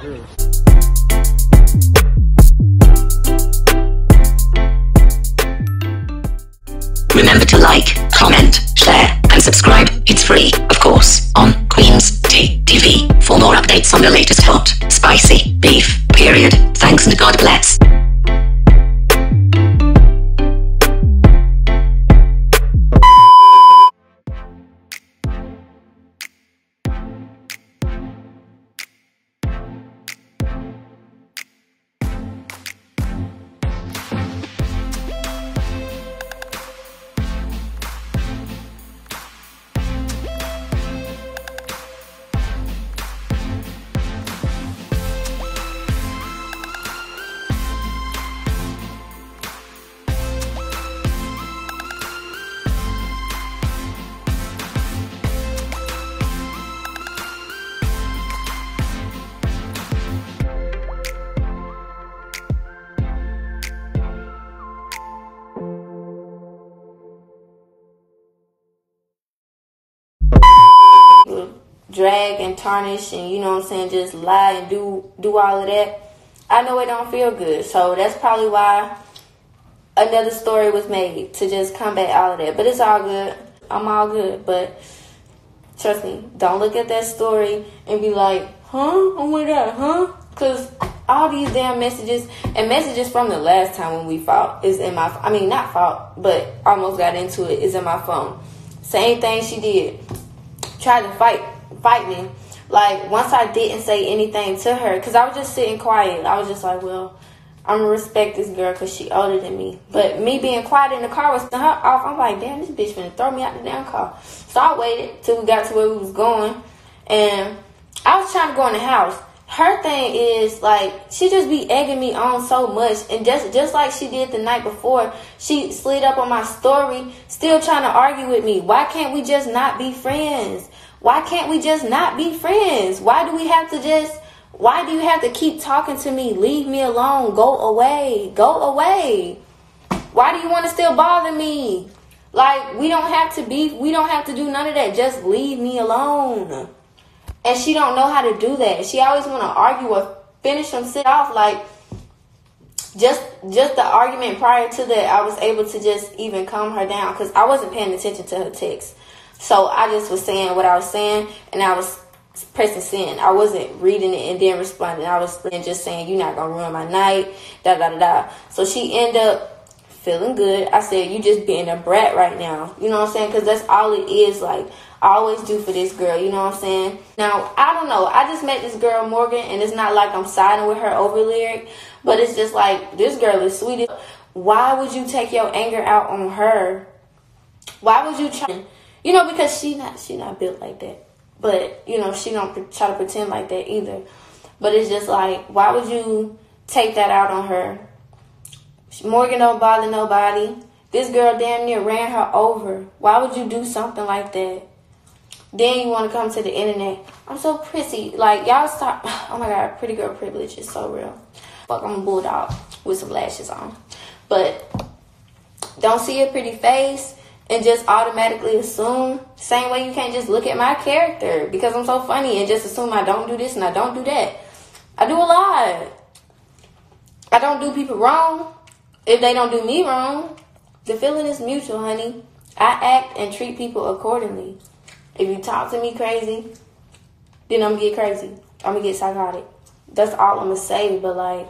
Remember to like, comment, share, and subscribe. It's free, of course, on Queen's Tea TV. For more updates on the latest hot, spicy beef, period. Thanks and God bless. Drag and tarnish and you know what I'm saying, just lie and do do all of that. I know it don't feel good. So that's probably why another story was made to just combat all of that. But it's all good. I'm all good. But trust me, don't look at that story and be like, huh? Oh my god, huh? Cause all these damn messages and messages from the last time when we fought is in my I mean not fought, but almost got into it is in my phone. Same thing she did. Tried to fight fight me. Like once I didn't say anything to her, cause I was just sitting quiet. I was just like, well, I'm gonna respect this girl cause she older than me. But me being quiet in the car was her off. I'm like, damn, this bitch finna throw me out the damn car. So I waited till we got to where we was going, and I was trying to go in the house. Her thing is like she just be egging me on so much, and just just like she did the night before, she slid up on my story, still trying to argue with me. Why can't we just not be friends? Why can't we just not be friends? Why do we have to just why do you have to keep talking to me? Leave me alone. Go away. Go away. Why do you want to still bother me? Like we don't have to be we don't have to do none of that. Just leave me alone. And she don't know how to do that. She always want to argue or finish them sit off like just just the argument prior to that I was able to just even calm her down cuz I wasn't paying attention to her text. So I just was saying what I was saying, and I was pressing send. I wasn't reading it and then responding. I was just saying, "You're not gonna ruin my night." Da da da da. So she ended up feeling good. I said, "You just being a brat right now." You know what I'm saying? Because that's all it is. Like I always do for this girl. You know what I'm saying? Now I don't know. I just met this girl Morgan, and it's not like I'm siding with her over lyric, but it's just like this girl is sweet. Why would you take your anger out on her? Why would you try? You know, because she not she not built like that. But you know, she don't try to pretend like that either. But it's just like, why would you take that out on her? Morgan don't bother nobody. This girl damn near ran her over. Why would you do something like that? Then you want to come to the internet. I'm so prissy. Like y'all stop. Oh my god, pretty girl privilege is so real. Fuck, I'm a bulldog with some lashes on. But don't see a pretty face and just automatically assume same way you can't just look at my character because I'm so funny and just assume I don't do this and I don't do that. I do a lot. I don't do people wrong if they don't do me wrong. The feeling is mutual, honey. I act and treat people accordingly. If you talk to me crazy, then I'm gonna get crazy. I'm gonna get psychotic. That's all I'm gonna say. But like,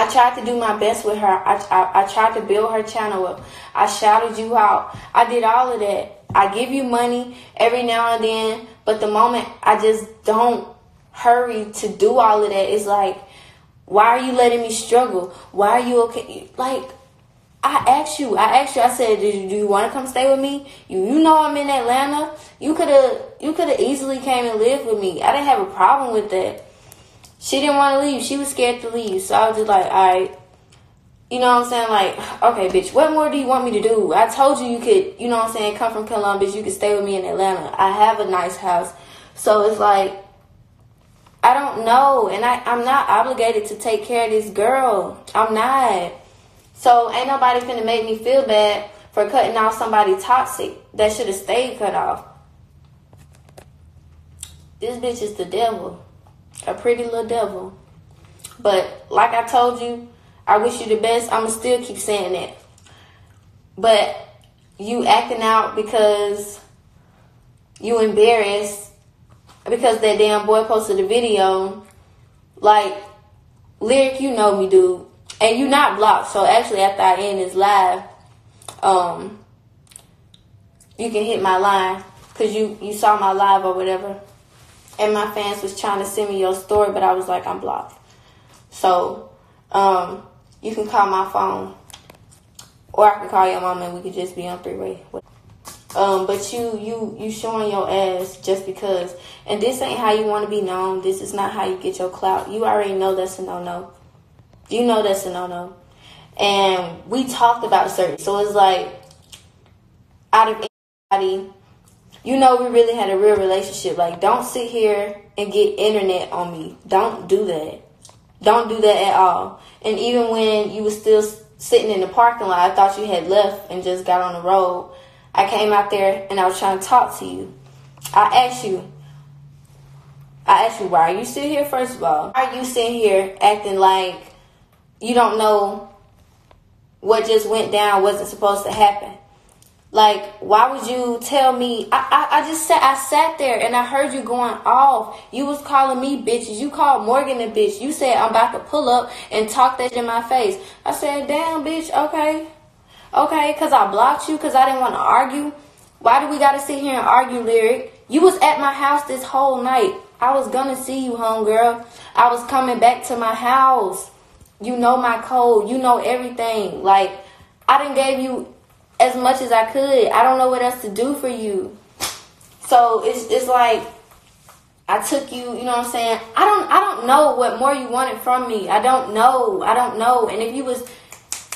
I tried to do my best with her. I, I, I tried to build her channel up. I shouted you out. I did all of that. I give you money every now and then, but the moment I just don't hurry to do all of that, it's like, why are you letting me struggle? Why are you okay? Like, I asked you. I asked you. I said, "Do you, you want to come stay with me?" You you know I'm in Atlanta. You could have you could have easily came and lived with me. I didn't have a problem with that. She didn't want to leave. She was scared to leave. So I was just like, all right. You know what I'm saying? Like, okay, bitch, what more do you want me to do? I told you you could, you know what I'm saying, come from Columbus. You could stay with me in Atlanta. I have a nice house. So it's like, I don't know. And I, I'm not obligated to take care of this girl. I'm not. So ain't nobody finna make me feel bad for cutting off somebody toxic that should have stayed cut off. This bitch is the devil. A pretty little devil. But like I told you, I wish you the best. I'ma still keep saying that. But you acting out because you embarrassed because that damn boy posted a video. Like, lyric, you know me, dude, and you not blocked. So actually, after I end this live, um, you can hit my line because you you saw my live or whatever, and my fans was trying to send me your story, but I was like, I'm blocked. So, um, you can call my phone, or I can call your mom, and we could just be on three way. Um, but you you you showing your ass just because, and this ain't how you want to be known. This is not how you get your clout. You already know that's a no no. You know that's a no no. And we talked about certain, so it's like out of anybody, you know, we really had a real relationship. Like, don't sit here and get internet on me. Don't do that. Don't do that at all. And even when you was still sitting in the parking lot, I thought you had left and just got on the road. I came out there and I was trying to talk to you. I asked you, I asked you, why are you still here, first of all? Why are you sitting here acting like you don't know what just went down wasn't supposed to happen? Like, why would you tell me? I, I, I just sat, I sat there and I heard you going off. You was calling me bitches. You called Morgan a bitch. You said I'm about to pull up and talk that in my face. I said, damn, bitch, okay. Okay, because I blocked you because I didn't want to argue. Why do we got to sit here and argue, Lyric? You was at my house this whole night. I was going to see you, homegirl. I was coming back to my house. You know my code. You know everything. Like, I didn't gave you as much as I could. I don't know what else to do for you. So it's it's like I took you, you know what I'm saying? I don't I don't know what more you wanted from me. I don't know. I don't know. And if you was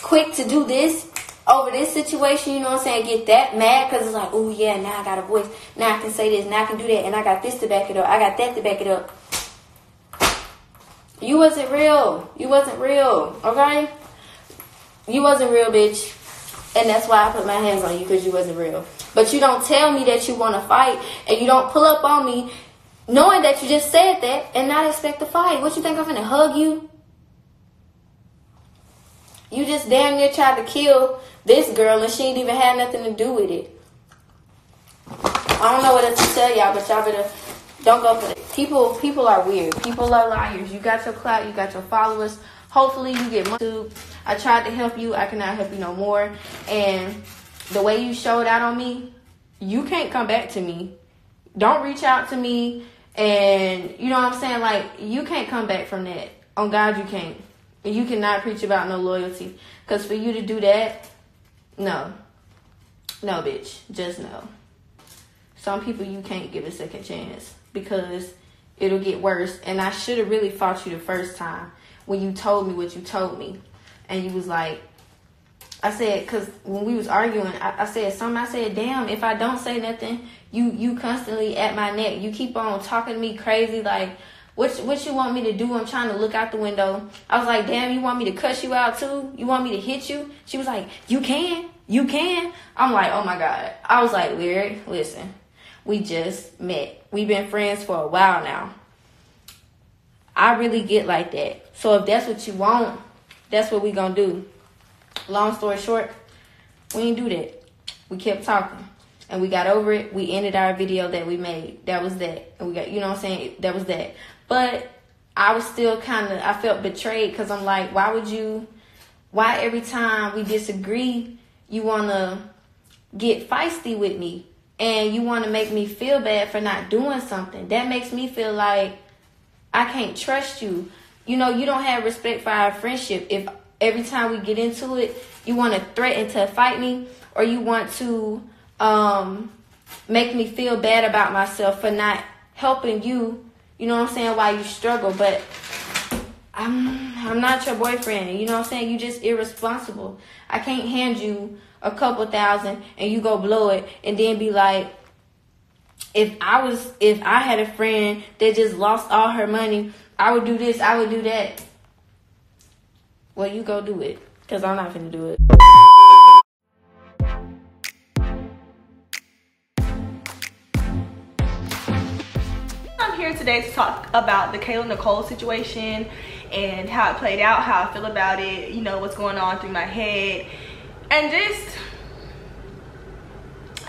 quick to do this, over this situation, you know what I'm saying, get that mad because it's like, oh yeah, now I got a voice. Now I can say this, now I can do that, and I got this to back it up. I got that to back it up. You wasn't real. You wasn't real, okay? You wasn't real, bitch. And that's why I put my hands on you because you wasn't real. But you don't tell me that you want to fight, and you don't pull up on me knowing that you just said that and not expect to fight. What you think I'm gonna hug you? You just damn near tried to kill this girl and she ain't even had nothing to do with it. I don't know what else to tell y'all, but y'all better don't go for it. People people are weird. People are liars. You got your clout, you got your followers. Hopefully you get more. I tried to help you. I cannot help you no more. And the way you showed out on me, you can't come back to me. Don't reach out to me. And you know what I'm saying? Like, you can't come back from that. On God, you can't. And You cannot preach about no loyalty. Because for you to do that, no. No, bitch. Just no. Some people you can't give a second chance because it'll get worse. And I should have really fought you the first time when you told me what you told me. And you was like, I said, because when we was arguing, I, I, said something. I said, damn, if I don't say nothing, you you constantly at my neck. You keep on talking to me crazy, like, what what you want me to do? I'm trying to look out the window. I was like, damn, you want me to cuss you out too? You want me to hit you? She was like, you can, you can. I'm like, oh my god. I was like, weird. Listen, we just met. We've been friends for a while now. I really get like that. So if that's what you want, that's what we gonna do. Long story short, we didn't do that. We kept talking and we got over it. We ended our video that we made. That was that. And we got, you know what I'm saying? That was that. But I was still kind of, I felt betrayed because I'm like, why would you, why every time we disagree, you want to get feisty with me and you want to make me feel bad for not doing something? That makes me feel like I can't trust you. You know, you don't have respect for our friendship. If every time we get into it, you want to threaten to fight me or you want to um, make me feel bad about myself for not helping you you know what I'm saying, while you struggle, but I'm I'm not your boyfriend. You know what I'm saying? You just irresponsible. I can't hand you a couple thousand and you go blow it and then be like if I was if I had a friend that just lost all her money, I would do this, I would do that. Well, you go do it cuz I'm not going to do it. I'm here today to talk about the Kayla Nicole situation and how it played out, how I feel about it, you know, what's going on through my head. And just,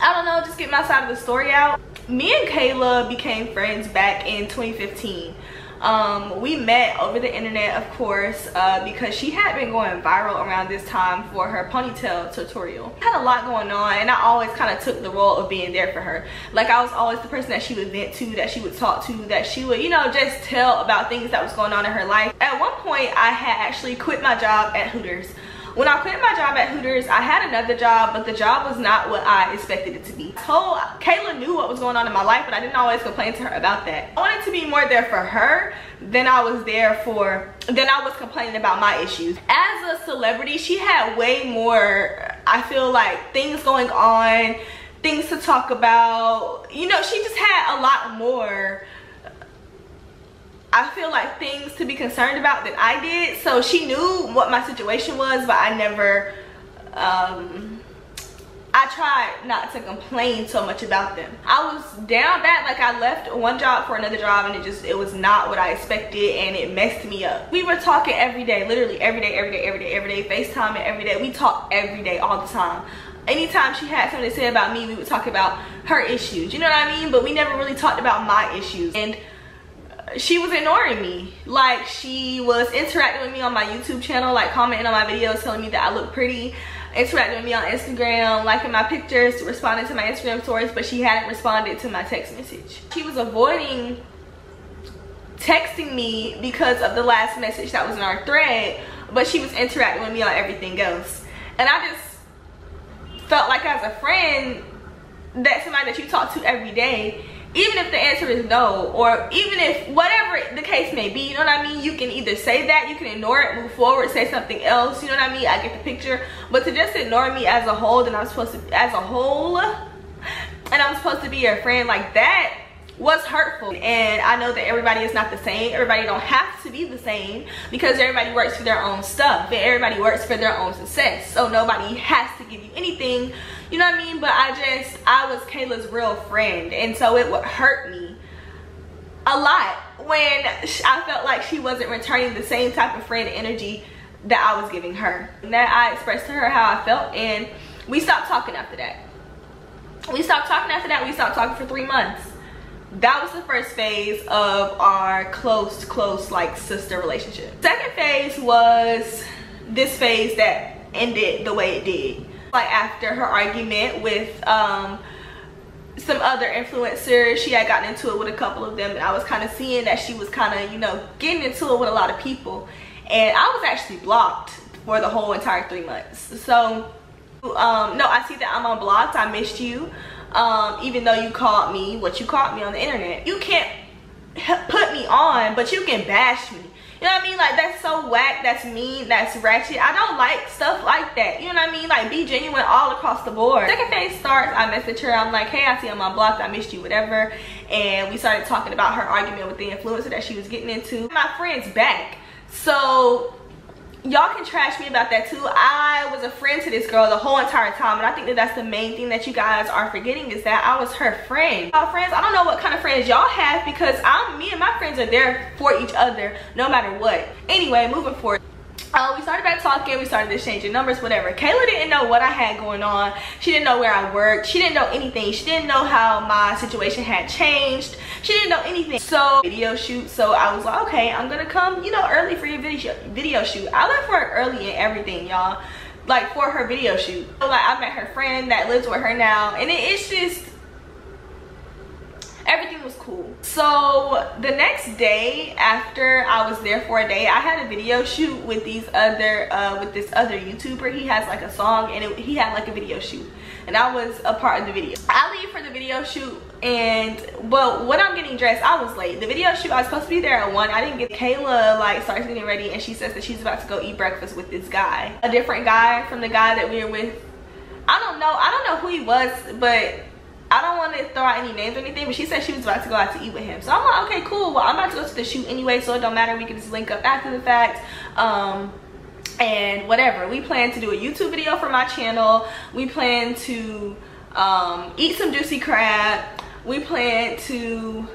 I don't know, just get my side of the story out. Me and Kayla became friends back in 2015 um, we met over the internet of course uh, because she had been going viral around this time for her ponytail tutorial. Had a lot going on and i always kind of took the role of being there for her. Like i was always the person that she would vent to that she would talk to that she would you know just tell about things that was going on in her life. At one point i had actually quit my job at hooters when I quit my job at Hooters, I had another job, but the job was not what I expected it to be. Told Kayla knew what was going on in my life, but I didn't always complain to her about that. I wanted to be more there for her than I was there for, than I was complaining about my issues. As a celebrity, she had way more, I feel like, things going on, things to talk about. You know, she just had a lot more I feel like things to be concerned about that I did. So she knew what my situation was, but I never, um, I tried not to complain so much about them. I was down bad, like I left one job for another job and it just, it was not what I expected and it messed me up. We were talking every day, literally every day, every day, every day, every day, FaceTime every day. We talked every day, all the time. Anytime she had something to say about me, we would talk about her issues, you know what I mean? But we never really talked about my issues. And she was ignoring me. Like she was interacting with me on my youtube channel like commenting on my videos telling me that i look pretty interacting with me on instagram liking my pictures responding to my instagram stories but she hadn't responded to my text message. She was avoiding texting me because of the last message that was in our thread but she was interacting with me on everything else. And i just felt like as a friend that somebody that you talk to every day even if the answer is no or even if whatever the case may be you know what i mean? You can either say that you can ignore it move forward say something else you know what i mean? I get the picture. But to just ignore me as a whole then i'm supposed to as a whole and i'm supposed to be your friend like that was hurtful. And i know that everybody is not the same. Everybody don't have to be the same because everybody works for their own stuff and everybody works for their own success. So nobody has to give you anything you know what i mean? But i just i was kayla's real friend and so it would hurt me a lot when i felt like she wasn't returning the same type of friend energy that i was giving her. And that i expressed to her how i felt and we stopped talking after that. We stopped talking after that we stopped talking for three months. That was the first phase of our close close like sister relationship. Second phase was this phase that ended the way it did like after her argument with um some other influencers she had gotten into it with a couple of them and i was kind of seeing that she was kind of you know getting into it with a lot of people and i was actually blocked for the whole entire three months so um no i see that i'm unblocked i missed you um, even though you called me what you called me on the internet. You can't put me on, but you can bash me. You know what I mean? Like, that's so whack, that's mean, that's ratchet. I don't like stuff like that. You know what I mean? Like, be genuine all across the board. Second phase starts, I message her. I'm like, hey, I see on blocked. I missed you, whatever. And we started talking about her argument with the influencer that she was getting into. My friend's back. So y'all can trash me about that too. I was a friend to this girl the whole entire time and i think that that's the main thing that you guys are forgetting is that i was her friend. Y'all friends i don't know what kind of friends y'all have because i'm me and my friends are there for each other no matter what. Anyway moving forward uh, we started back talking we started exchanging numbers whatever. Kayla didn't know what i had going on. She didn't know where i worked. She didn't know anything. She didn't know how my situation had changed. She didn't know anything. So video shoot so i was like okay i'm gonna come you know early for your video video shoot. I left work early and everything y'all like for her video shoot. So, like i met her friend that lives with her now and it, it's just was cool. So the next day after i was there for a day i had a video shoot with these other uh with this other youtuber. He has like a song and it, he had like a video shoot. And i was a part of the video. I leave for the video shoot and but when i'm getting dressed i was late. The video shoot i was supposed to be there at one. I didn't get kayla like starts getting ready and she says that she's about to go eat breakfast with this guy. A different guy from the guy that we were with. I don't know. I don't know who he was but I don't want to throw out any names or anything, but she said she was about to go out to eat with him. So I'm like, okay, cool. Well, I'm about to go to the shoot anyway, so it don't matter. We can just link up after the fact. Um, and whatever. We plan to do a YouTube video for my channel. We plan to um, eat some juicy crab. We plan to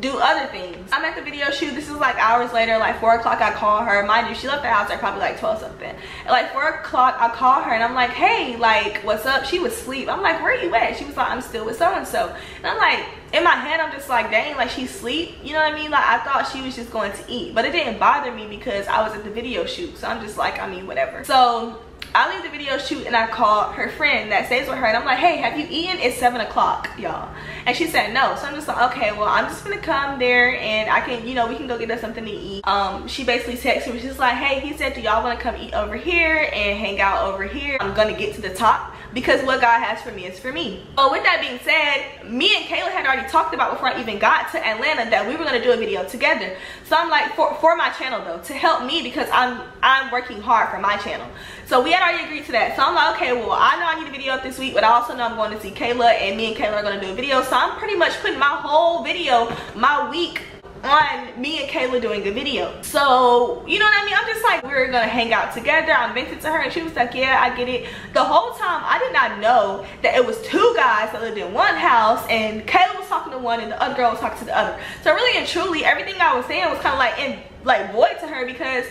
do other things. I'm at the video shoot. This is like hours later, like 4 o'clock I call her. Mind you, she left the house at probably like 12 something. At like 4 o'clock I call her and I'm like, hey, like, what's up? She was asleep. I'm like, where are you at? She was like, I'm still with so-and-so. And I'm like, in my head, I'm just like, dang, like she's asleep. You know what I mean? Like I thought she was just going to eat. But it didn't bother me because I was at the video shoot. So I'm just like, I mean, whatever. So I leave the video shoot and I call her friend that stays with her and I'm like, hey, have you eaten? It's seven o'clock, y'all. And she said no. So I'm just like, okay, well, I'm just gonna come there and I can, you know, we can go get us something to eat. Um, she basically texted me, she's like, hey, he said, do y'all wanna come eat over here and hang out over here? I'm gonna get to the top because what God has for me is for me. But with that being said, me and Kayla had already talked about before I even got to Atlanta that we were gonna do a video together. So I'm like, for, for my channel though, to help me because I'm I'm working hard for my channel. So we had already agreed to that. So I'm like, okay, well, I know I need a video up this week, but I also know I'm going to see Kayla and me and Kayla are gonna do a video. So I'm pretty much putting my whole video, my week on me and Kayla doing a video. So, you know what I mean? I'm just like, we are gonna hang out together. I vented to her and she was like, yeah, I get it. The whole time, I did not know that it was two guys that lived in one house and Kayla was talking to one and the other girl was talking to the other. So really and truly, everything I was saying was kind of like in like void to her because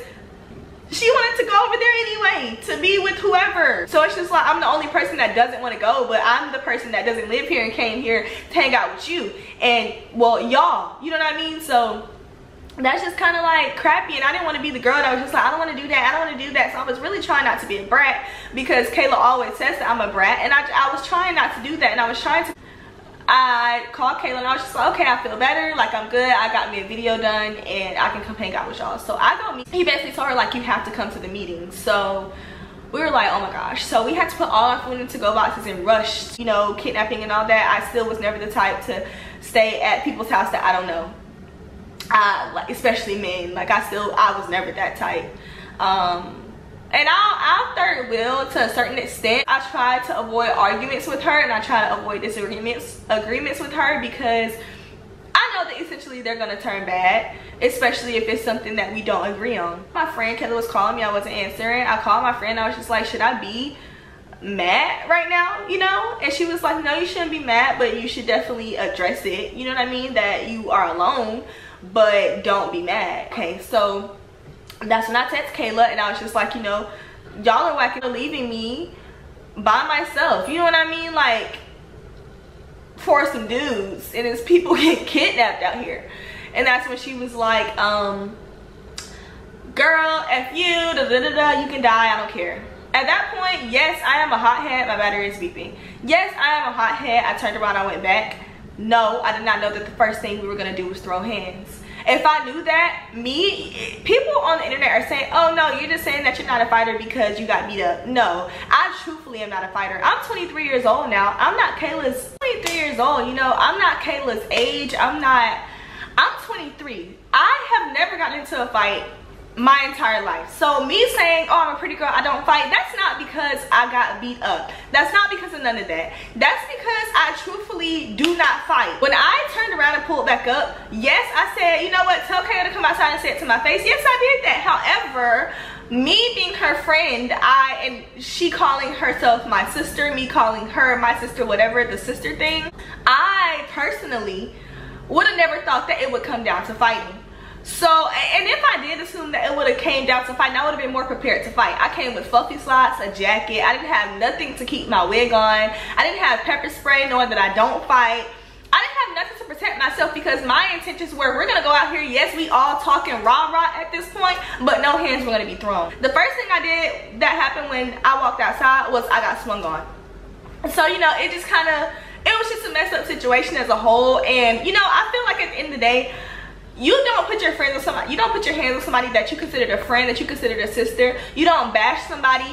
she wanted to go over there anyway to be with whoever. So it's just like i'm the only person that doesn't want to go but i'm the person that doesn't live here and came here to hang out with you. And well y'all you know what i mean? So that's just kind of like crappy and i didn't want to be the girl that was just like i don't want to do that i don't want to do that. So i was really trying not to be a brat because kayla always says that i'm a brat and i, I was trying not to do that and i was trying to I called Kayla and I was just like, okay, I feel better. Like, I'm good. I got me a video done and I can come hang out with y'all. So I go meet. He basically told her, like, you have to come to the meeting. So we were like, oh my gosh. So we had to put all our food into go boxes and rush, you know, kidnapping and all that. I still was never the type to stay at people's house that I don't know. I, like, especially men. Like, I still, I was never that type. Um, and I'll, I'll third wheel to a certain extent. I try to avoid arguments with her and I try to avoid disagreements agreements with her because I know that essentially they're gonna turn bad, especially if it's something that we don't agree on. My friend Kelly was calling me, I wasn't answering. I called my friend, I was just like, should I be mad right now, you know? And she was like, no, you shouldn't be mad, but you should definitely address it. You know what I mean? That you are alone, but don't be mad, okay? So that's when I text Kayla and I was just like, you know, y'all are whacking leaving me by myself. You know what I mean? Like for some dudes and it's people get kidnapped out here. And that's when she was like, um, girl, F you, da da da da, you can die, I don't care. At that point, yes, I am a hothead. My battery is beeping. Yes, I am a hothead. I turned around, I went back. No, I did not know that the first thing we were gonna do was throw hands if I knew that, me, people on the internet are saying, oh no, you're just saying that you're not a fighter because you got beat up. No, I truthfully am not a fighter. I'm 23 years old now. I'm not Kayla's 23 years old. You know, I'm not Kayla's age. I'm not, I'm 23. I have never gotten into a fight my entire life. So me saying, oh, I'm a pretty girl, I don't fight, that's not because I got beat up. That's not because of none of that. That's because I truthfully do not fight. When I turned around and pulled back up, yes, I said, you know what, tell Kayla to come outside and say it to my face. Yes, I did that. However, me being her friend, I and she calling herself my sister, me calling her my sister, whatever, the sister thing, I personally would have never thought that it would come down to fighting. So, and if I did assume that it would have came down to fight, I would have been more prepared to fight. I came with fluffy slots, a jacket. I didn't have nothing to keep my wig on. I didn't have pepper spray knowing that I don't fight. I didn't have nothing to protect myself because my intentions were we're gonna go out here. Yes, we all talking rah-rah at this point, but no hands were gonna be thrown. The first thing I did that happened when I walked outside was I got swung on. So, you know, it just kind of, it was just a messed up situation as a whole. And, you know, I feel like at the end of the day, you don't put your friends with somebody you don't put your hands with somebody that you consider a friend that you consider a sister. You don't bash somebody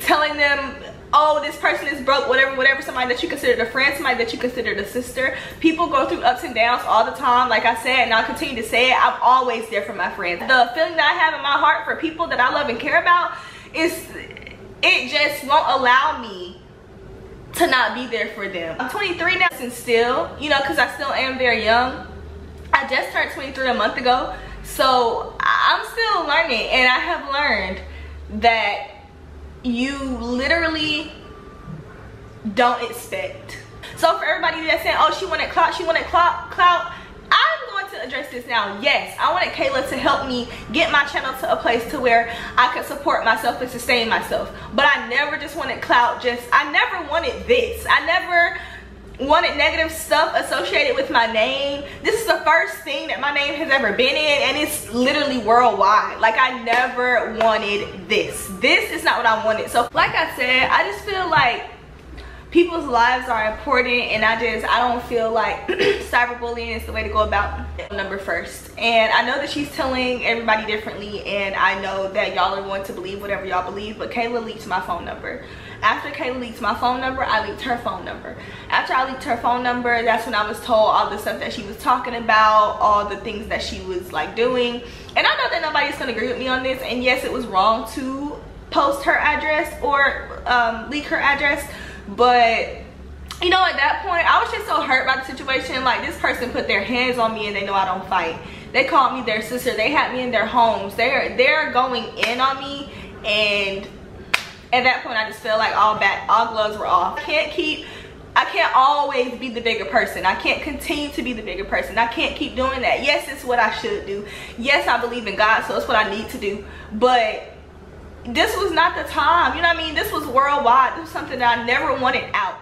telling them oh this person is broke whatever whatever somebody that you consider a friend somebody that you consider a sister. People go through ups and downs all the time like i said and i'll continue to say it i'm always there for my friends. The feeling that i have in my heart for people that i love and care about is it just won't allow me to not be there for them. I'm 23 now and still you know because i still am very young I just turned 23 a month ago. So I'm still learning and I have learned that you literally don't expect. So for everybody that's saying, oh, she wanted clout, she wanted clout, clout, I'm going to address this now. Yes, I wanted Kayla to help me get my channel to a place to where I could support myself and sustain myself. But I never just wanted clout. Just I never wanted this. I never wanted negative stuff associated with my name. This is the first thing that my name has ever been in and it's literally worldwide. Like I never wanted this. This is not what I wanted. So like I said, I just feel like people's lives are important and I just I don't feel like cyberbullying is the way to go about number first and I know that she's telling everybody differently and I know that y'all are going to believe whatever y'all believe but Kayla leaked my phone number after Kayla leaked my phone number I leaked her phone number. After I leaked her phone number that's when I was told all the stuff that she was talking about all the things that she was like doing. And I know that nobody's gonna agree with me on this and yes it was wrong to post her address or um, leak her address but you know at that point i was just so hurt by the situation like this person put their hands on me and they know i don't fight. They called me their sister. They had me in their homes. They're they're going in on me and at that point i just felt like all back all gloves were off i can't keep I can't always be the bigger person. I can't continue to be the bigger person. I can't keep doing that. Yes, it's what I should do. Yes, I believe in God, so it's what I need to do. But this was not the time you know what i mean this was worldwide this was something that i never wanted out